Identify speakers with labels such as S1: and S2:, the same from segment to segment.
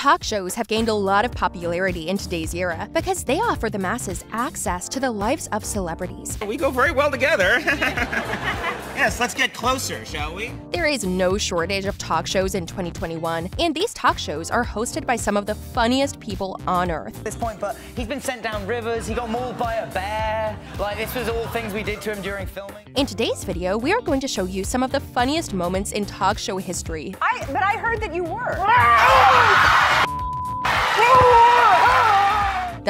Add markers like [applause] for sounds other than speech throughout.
S1: Talk shows have gained a lot of popularity in today's era because they offer the masses access to the lives of celebrities.
S2: We go very well together. [laughs] yes, let's get closer, shall we?
S1: There is no shortage of talk shows in 2021, and these talk shows are hosted by some of the funniest people on earth.
S3: At this point, but he's been sent down rivers, he got mauled by a bear. Like, this was all things we did to him during filming.
S1: In today's video, we are going to show you some of the funniest moments in talk show history.
S4: I, but I heard that you were. Ah!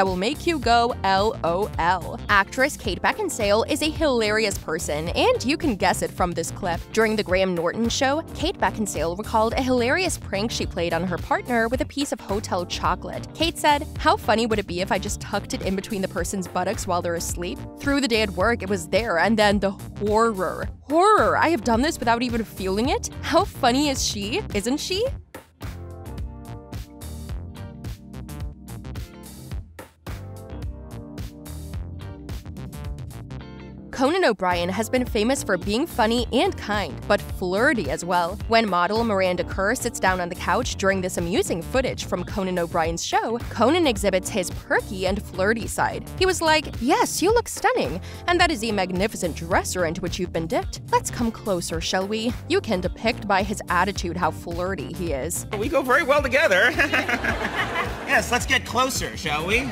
S1: That will make you go LOL. Actress Kate Beckinsale is a hilarious person, and you can guess it from this clip. During the Graham Norton show, Kate Beckinsale recalled a hilarious prank she played on her partner with a piece of hotel chocolate. Kate said, How funny would it be if I just tucked it in between the person's buttocks while they're asleep? Through the day at work, it was there, and then the horror. Horror! I have done this without even feeling it? How funny is she? Isn't she? Conan O'Brien has been famous for being funny and kind, but flirty as well. When model Miranda Kerr sits down on the couch during this amusing footage from Conan O'Brien's show, Conan exhibits his perky and flirty side. He was like, Yes, you look stunning, and that is a magnificent dresser into which you've been dipped. Let's come closer, shall we? You can depict by his attitude how flirty he is.
S2: We go very well together. [laughs] [laughs] yes, let's get closer, shall we?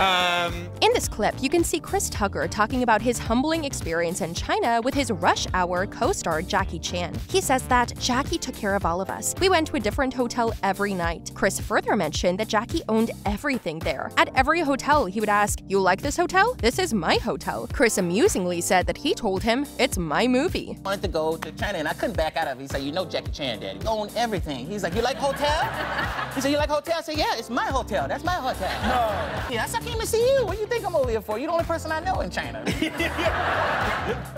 S1: Um, in this clip, you can see Chris Tucker talking about his humbling experience in China with his Rush Hour co star Jackie Chan. He says that Jackie took care of all of us. We went to a different hotel every night. Chris further mentioned that Jackie owned everything there. At every hotel, he would ask, You like this hotel? This is my hotel. Chris amusingly said that he told him, It's my movie.
S5: I wanted to go to China and I couldn't back out of it. He said, You know Jackie Chan, Daddy. You own everything. He's like, You like hotel? He said, You like hotel? I said, Yeah, it's my hotel. That's my hotel. No. Yeah, that's came to see you. What do you think I'm over here for? You're the only person I know in China.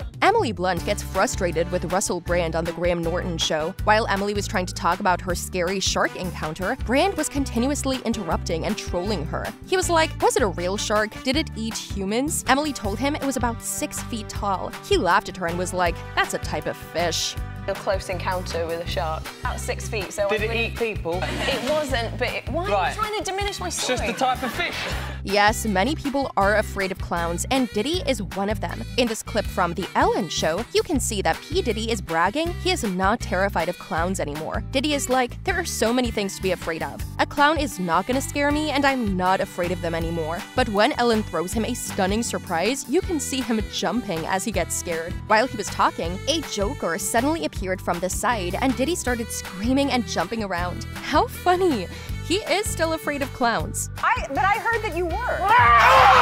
S5: [laughs]
S1: Emily Blunt gets frustrated with Russell Brand on The Graham Norton Show. While Emily was trying to talk about her scary shark encounter, Brand was continuously interrupting and trolling her. He was like, Was it a real shark? Did it eat humans? Emily told him it was about six feet tall. He laughed at her and was like, That's a type of fish
S4: a close encounter with a shark. About six feet, so
S3: Did it really... eat people?
S4: It wasn't, but it... why right. are you trying to diminish my story?
S3: It's just the type of fish.
S1: Yes, many people are afraid of clowns, and Diddy is one of them. In this clip from The Ellen Show, you can see that P. Diddy is bragging he is not terrified of clowns anymore. Diddy is like, there are so many things to be afraid of. A clown is not gonna scare me, and I'm not afraid of them anymore. But when Ellen throws him a stunning surprise, you can see him jumping as he gets scared. While he was talking, a joker suddenly appeared from the side, and Diddy started screaming and jumping around. How funny! He is still afraid of clowns.
S4: I but I heard that you were. Ah!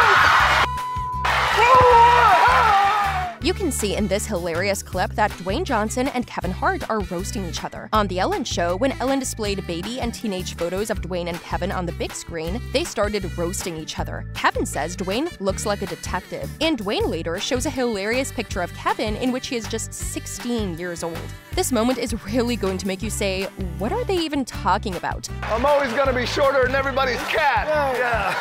S1: You can see in this hilarious clip that Dwayne Johnson and Kevin Hart are roasting each other. On The Ellen Show, when Ellen displayed baby and teenage photos of Dwayne and Kevin on the big screen, they started roasting each other. Kevin says Dwayne looks like a detective, and Dwayne later shows a hilarious picture of Kevin in which he is just 16 years old. This moment is really going to make you say, what are they even talking about?
S6: I'm always gonna be shorter than everybody's cat. Yeah. yeah.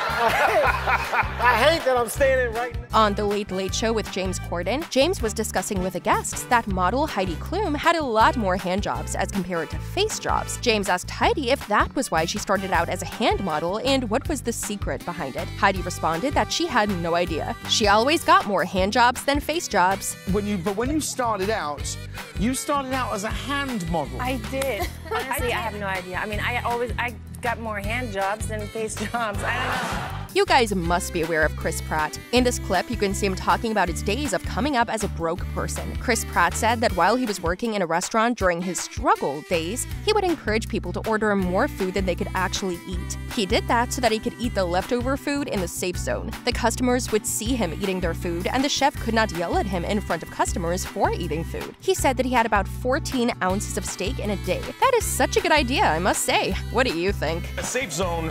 S7: I, hate, that I'm standing right now.
S1: On The Late Late Show with James Corden, James was discussing with the guests that model Heidi Klum had a lot more hand jobs as compared to face jobs. James asked Heidi if that was why she started out as a hand model and what was the secret behind it. Heidi responded that she had no idea. She always got more hand jobs than face jobs.
S8: When you, but when you started out, you started out as a hand model.
S4: I did. [laughs] Honestly, I, I have no idea. I mean, I always I got more hand jobs than face jobs. I don't know.
S1: You guys must be aware of Chris Pratt. In this clip, you can see him talking about his days of coming up as a broke person. Chris Pratt said that while he was working in a restaurant during his struggle days, he would encourage people to order more food than they could actually eat. He did that so that he could eat the leftover food in the safe zone. The customers would see him eating their food, and the chef could not yell at him in front of customers for eating food. He said that he had about 14 ounces of steak in a day. That is such a good idea, I must say. What do you think?
S8: A safe zone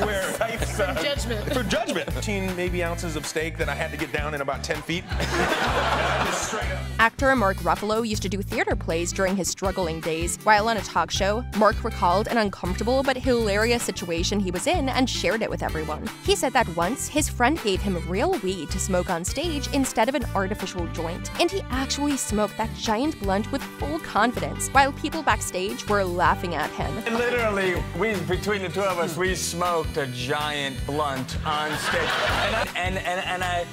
S8: where [laughs] safe zone.
S7: Judgment.
S9: For judgment. 15 maybe ounces of steak that I had to get down in about 10 feet. [laughs]
S1: Actor Mark Ruffalo used to do theater plays during his struggling days. While on a talk show, Mark recalled an uncomfortable but hilarious situation he was in and shared it with everyone. He said that once his friend gave him real weed to smoke on stage instead of an artificial joint, and he actually smoked that giant blunt with full confidence while people backstage were laughing at him.
S10: Literally, we between the two of us, we smoked a giant blunt on stage, and I, and, and, and I.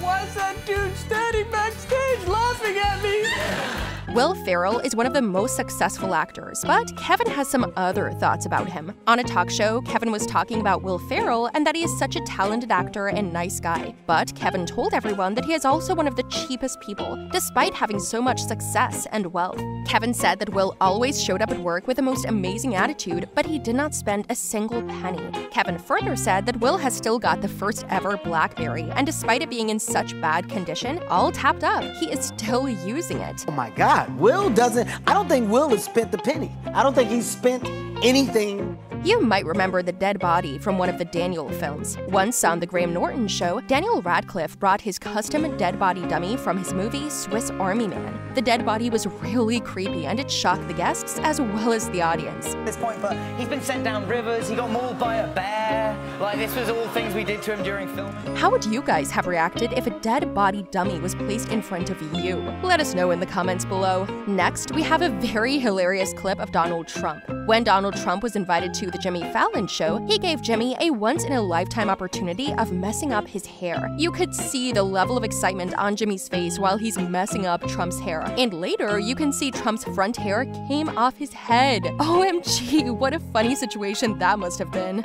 S10: Why's that dude standing backstage laughing at me?
S1: Will Ferrell is one of the most successful actors, but Kevin has some other thoughts about him. On a talk show, Kevin was talking about Will Ferrell and that he is such a talented actor and nice guy. But Kevin told everyone that he is also one of the cheapest people, despite having so much success and wealth. Kevin said that Will always showed up at work with the most amazing attitude, but he did not spend a single penny. Kevin further said that Will has still got the first ever Blackberry, and despite it being in such bad condition, all tapped up, he is still using it.
S7: Oh my God, Will doesn't, I don't think Will has spent the penny. I don't think he's spent anything
S1: you might remember the dead body from one of the Daniel films. Once on The Graham Norton Show, Daniel Radcliffe brought his custom dead body dummy from his movie Swiss Army Man. The dead body was really creepy and it shocked the guests as well as the audience.
S3: At this point, but he's been sent down rivers, he got mauled by a bear. Like, this was all things we did to him during filming.
S1: How would you guys have reacted if a dead body dummy was placed in front of you? Let us know in the comments below. Next, we have a very hilarious clip of Donald Trump. When Donald Trump was invited to the Jimmy Fallon show, he gave Jimmy a once in a lifetime opportunity of messing up his hair. You could see the level of excitement on Jimmy's face while he's messing up Trump's hair. And later, you can see Trump's front hair came off his head. [laughs] OMG, what a funny situation that must have been.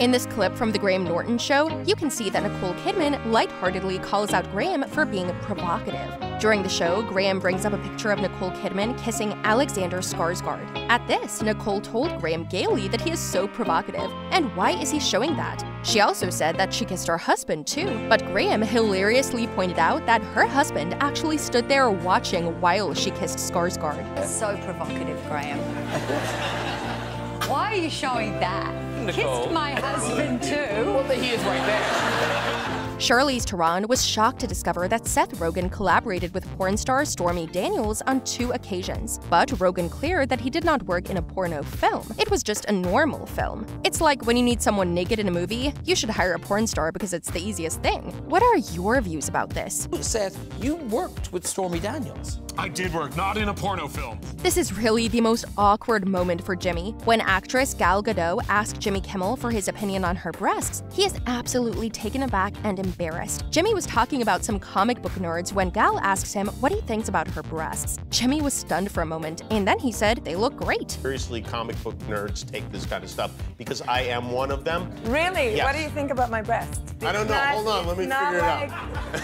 S1: In this clip from The Graham Norton Show, you can see that Nicole Kidman lightheartedly calls out Graham for being provocative. During the show, Graham brings up a picture of Nicole Kidman kissing Alexander Skarsgård. At this, Nicole told Graham gaily that he is so provocative, and why is he showing that? She also said that she kissed her husband too, but Graham hilariously pointed out that her husband actually stood there watching while she kissed Skarsgård.
S11: So provocative, Graham. [laughs] Why are you showing that?
S10: Nicole.
S11: Kissed my husband too.
S10: Well, he is right there.
S1: Charlize Theron was shocked to discover that Seth Rogen collaborated with porn star Stormy Daniels on two occasions. But Rogen cleared that he did not work in a porno film. It was just a normal film. It's like when you need someone naked in a movie, you should hire a porn star because it's the easiest thing. What are your views about this?
S8: Seth, you worked with Stormy Daniels.
S9: I did work, not in a porno film.
S1: This is really the most awkward moment for Jimmy. When actress Gal Gadot asked Jimmy Kimmel for his opinion on her breasts, he is absolutely taken aback and embarrassed. Jimmy was talking about some comic book nerds when Gal asks him what he thinks about her breasts. Jimmy was stunned for a moment, and then he said they look great.
S12: Seriously, comic book nerds take this kind of stuff because I am one of them.
S4: Really?
S12: Yes.
S4: What do you think about my breasts?
S12: I don't know. Hold on, let me
S4: Not
S12: figure it out.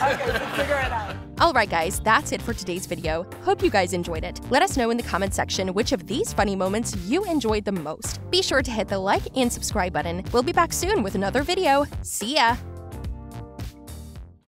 S4: like- okay, so figure it out.
S1: Alright guys, that's it for today's video. Hope you guys enjoyed it. Let us know in the comment section which of these funny moments you enjoyed the most. Be sure to hit the like and subscribe button. We'll be back soon with another video. See ya!